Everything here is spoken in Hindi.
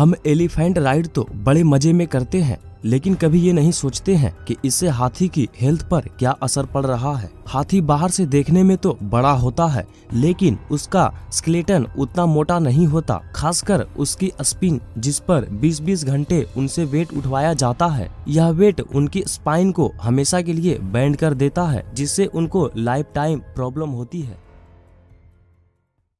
हम एलिफेंट राइड तो बड़े मज़े में करते हैं, लेकिन कभी ये नहीं सोचते हैं कि इससे हाथी की हेल्थ पर क्या असर पड़ रहा है। हाथी बाहर से देखने में तो बड़ा होता है, लेकिन उसका स्केलेटन उतना मोटा नहीं होता, खासकर उसकी स्पिन जिस पर 20-20 घंटे उनसे वेट उठवाया जाता है। यह वेट उनकी स्पाइन को हमेशा के लिए बैंड कर देता है, जिससे उनको लाइफ टाइम प्रॉब्लम होती है।